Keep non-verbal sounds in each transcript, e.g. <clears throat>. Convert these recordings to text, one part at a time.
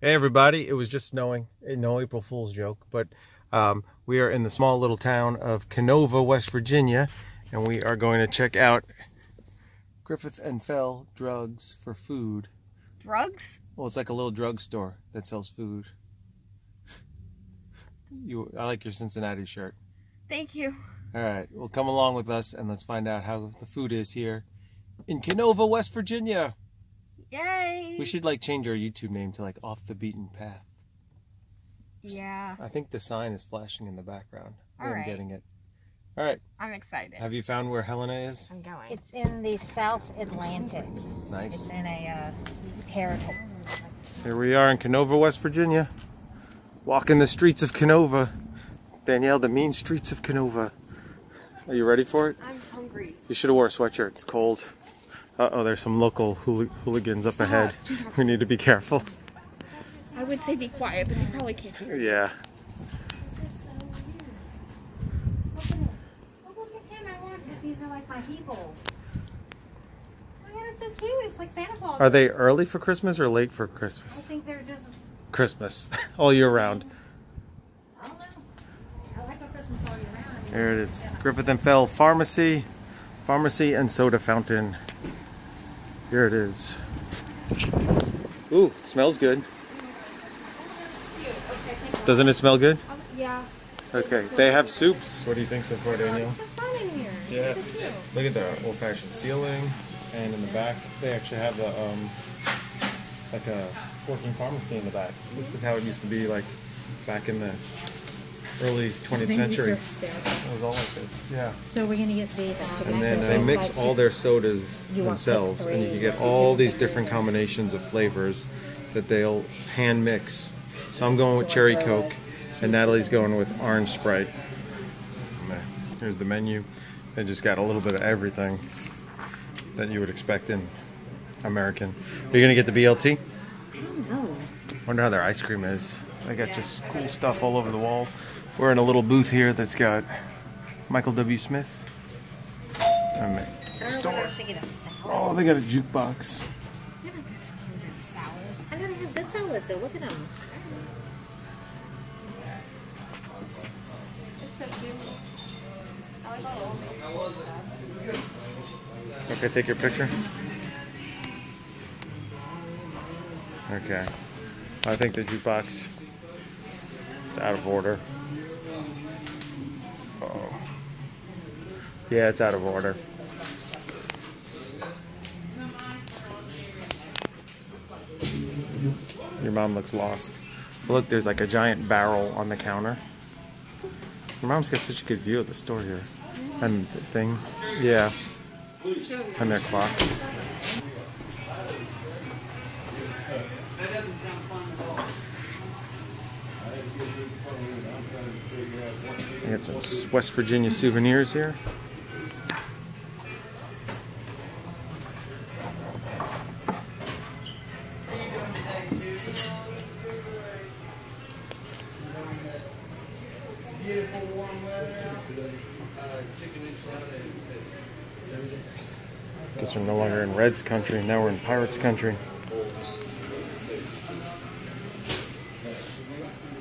Hey everybody, it was just snowing. Eh, No April Fool's joke, but um, we are in the small little town of Kenova, West Virginia, and we are going to check out Griffith and Feil Drugs for Food. Drugs? Well, it's like a little drugstore that sells food. You, I like your Cincinnati shirt. Thank you. All right, well, come along with us and let's find out how the food is here in Kenova, West Virginia. Yay! We should like change our YouTube name to like Off the Beaten Path. Yeah, I think the sign is flashing in the background. I'm right. getting it. All right. I'm excited. Have you found where Helena is? I'm going. It's in the South Atlantic. Nice. It's in a uh, territory. Here we are in Kenova, West Virginia. Walking the streets of Kenova. Danielle, the mean streets of Kenova. Are you ready for it? I'm hungry. You should have wore a sweatshirt. It's cold. Uh oh, there's some local hooli- hooligans up ahead. We need to be careful. I would say be quiet, but they probably can't hear. Yeah. Oh, look at him. I want These are like my people. Oh, yeah, that's so cute. It's like Santa Claus. Are they early for Christmas or late for Christmas? I think they're just, Christmas. <laughs> All year round. I don't know. I like my Christmas all year round. Here it is. Griffith and Feil Pharmacy. Pharmacy and soda fountain. Here it is. Ooh, it smells good. Doesn't it smell good? Yeah. Okay, they have soups. What do you think so far, Danielle? It's so fun in here. Yeah. It's so cute. Look at the old-fashioned ceiling, and in the back they actually have the um, like a working pharmacy in the back. This is how it used to be, like back in the early 20th century. It was all like this. Yeah. So we're going to get the. And then they mix all their sodas You want themselves, and you can get all these different combinations of flavors that they'll hand mix. So I'm going with cherry coke, and Natalie's going with orange sprite. And there- Here's the menu. They just got a little bit of everything that you would expect in American. Are you gonna get the BLT? Wonder how their ice cream is. They got just cool stuff all over the walls. We're in a little booth here that's got Michael W. Smith. And the store. Oh, they got a jukebox. I know they have good salads, so look at them. It's so cute. I like all of them. Okay, take your picture. Okay. I think the jukebox it's out of order. Oh. Yeah, it's out of order. Your mom looks lost. Look, there's like a giant barrel on the counter. Your mom's got such a good view of the store here. And the thing. Yeah. And their clock. We got some West Virginia souvenirs here. Guess we're no longer in Reds country, now we're in Pirates country.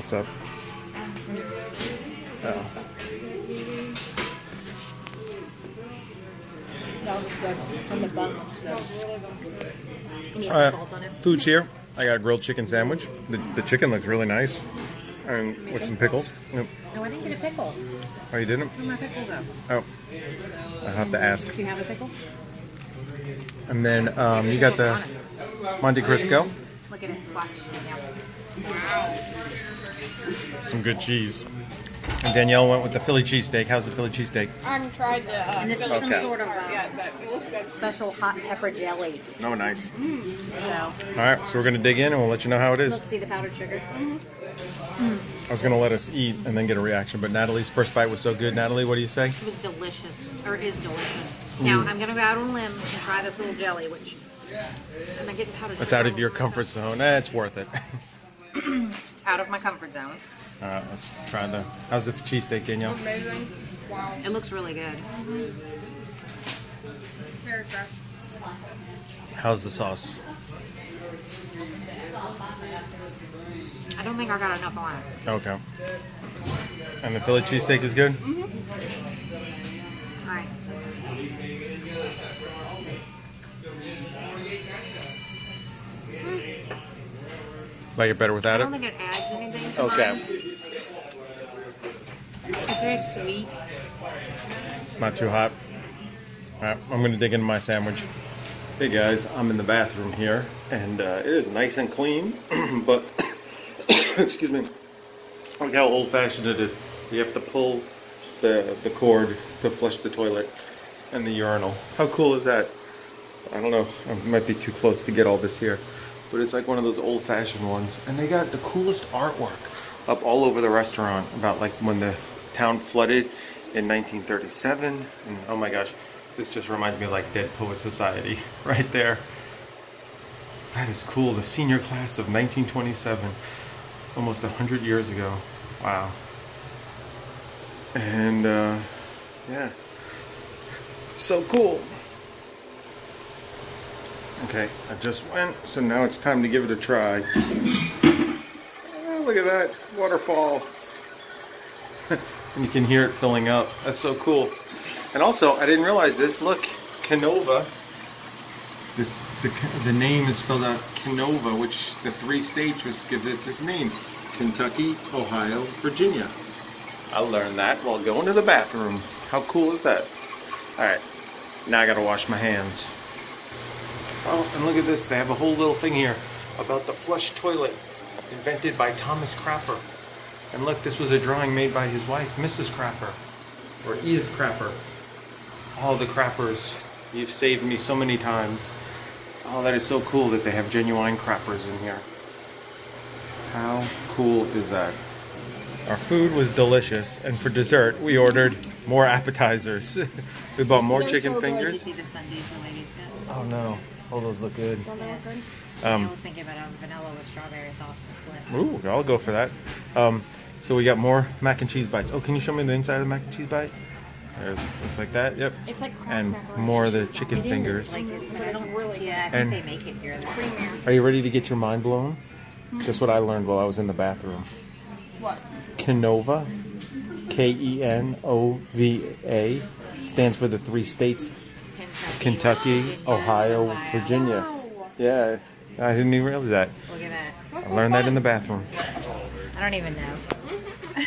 What's up? Oh. On the bun. You need All right, some salt on it. food's here. I got a grilled chicken sandwich. The, the chicken looks really nice. And with some pickles. Yep. No, I didn't get a pickle. Oh, you didn't? Where'd my pickle go? Oh. I'll have to ask. Do you have a pickle? And then um, you got the Monte Cristo. Look at it. Watch. Some good cheese. And Danielle went with the Philly cheesesteak. How's the Philly cheesesteak? I haven't tried the. Uh, And this is some Okay. sort of uh, Yeah, but it looks good. special hot pepper jelly. No, nice. So, All right, so we're gonna dig in and we'll let you know how it is. look, see the powdered sugar. I was gonna let us eat and then get a reaction, but Natalie's first bite was so good. Natalie, what do you say? It was delicious, or is delicious. Now I'm gonna go out on a limb and try this little jelly, which am I getting powdered? It's sugar out of your comfort zone. Eh, it's worth it. <laughs> It's <clears throat> out of my comfort zone. All right, let's try the. How's the cheesesteak, Danielle? Amazing. Wow. It looks really good. Very fresh. How's the sauce? I don't think I got enough on it. Okay. And the Philly cheesesteak is good. All right. Like it better I without don't it? think it adds anything to Okay. mine. It's very sweet. Not too hot. All right, I'm gonna dig into my sandwich. Hey guys, I'm in the bathroom here, and uh, it is nice and clean, <clears throat> but <coughs> excuse me, look how old-fashioned it is. You have to pull the the cord to flush the toilet and the urinal. How cool is that? I don't know. I might be too close to get all this here, but it's like one of those old-fashioned ones, and they got the coolest artwork up all over the restaurant about like when the town flooded in 1937, and oh my gosh, this just reminds me of like Dead Poet Society <laughs> right there. That is cool. The senior class of 1927, almost 100 years ago. Wow. And uh, yeah, so cool. Okay, I just went, so now it's time to give it a try. Oh, look at that waterfall. and you can hear it filling up. That's so cool. And also, I didn't realize this. Look, Kenova. The, the, the name is spelled out Kenova, which the three states was give this its name. Kentucky, Ohio, Virginia. I learned that while going to the bathroom. How cool is that? Alright, now I gotta wash my hands. Oh, and look at this. They have a whole little thing here about the flush toilet invented by Thomas Crapper. And look, this was a drawing made by his wife, Mrs. Crapper, or Edith Crapper. Oh, the Crappers. You've saved me so many times. Oh, that is so cool that they have genuine Crappers in here. How cool is that? Our food was delicious, and for dessert, we ordered more appetizers. <laughs> we bought more chicken so good. You fingers. see the sundaes the ladies got? Oh no, all those look good. I Um, was thinking about a vanilla with strawberry sauce to split. Ooh, I'll go for that. Um, so we got more mac and cheese bites. Oh, can you show me the inside of the mac and cheese bite? There's, looks like that. Yep. It's like And more of the chicken it. It is, fingers. like I don't really Yeah, I think And- they make it here. though. Creamier. Are you ready to get your mind blown? Just what I learned while I was in the bathroom. What? Kenova, K E N O V A, stands for the three states Kentucky, Kentucky, Ohio, Virginia. Yeah, I didn't even realize that. Look at that. I learned that in the bathroom. I don't even know. <laughs>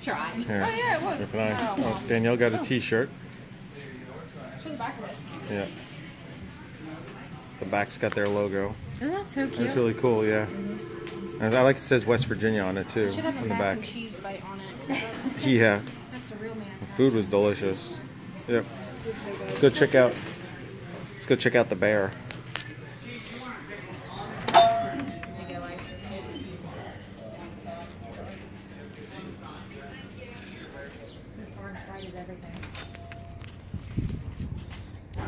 Try. Here. Oh yeah, it was. I- Oh, oh, Danielle got a t-shirt. to the back of it. Yeah. The back's got their logo. Oh, that's so cute. That's really cool, yeah. And I like it says West Virginia on it too, Should have a on the back. cheese bite on it. That's, <laughs> Yeah, that's the real man. the food was delicious. Yep. Let's go check out. Let's go check out the bear.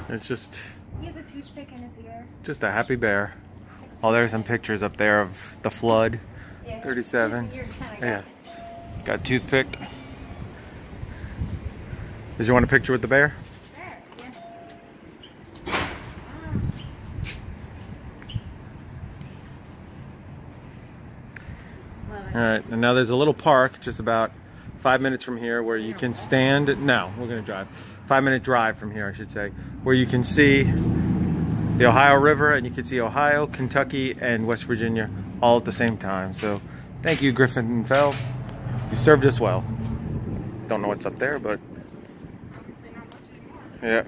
It's just, He has a toothpick in his ear. just a happy bear. Oh, there's some pictures up there of the flood. Yeah. 37. His ear's kinda Yeah. Got toothpicked. Did you want a picture with the bear? there, yeah. Love it. All right, and now there's a little park just about five minutes from here where you can stand. No, we're gonna drive. Five minute drive from here, I should say, where you can see the Ohio River and you can see Ohio, Kentucky, and West Virginia all at the same time. So, thank you, Griffin and Feil. You served us well. Don't know what's up there, but yeah.